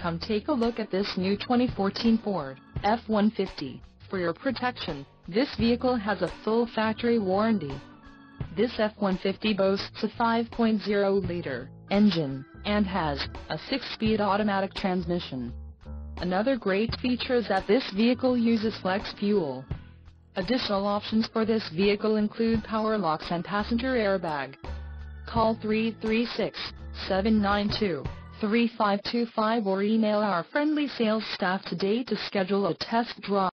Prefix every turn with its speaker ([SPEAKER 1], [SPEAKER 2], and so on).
[SPEAKER 1] Come take a look at this new 2014 Ford F-150. For your protection, this vehicle has a full factory warranty. This F-150 boasts a 5.0-liter engine, and has a 6-speed automatic transmission. Another great feature is that this vehicle uses flex fuel. Additional options for this vehicle include power locks and passenger airbag. Call 336-792-3525 or email our friendly sales staff today to schedule a test drive.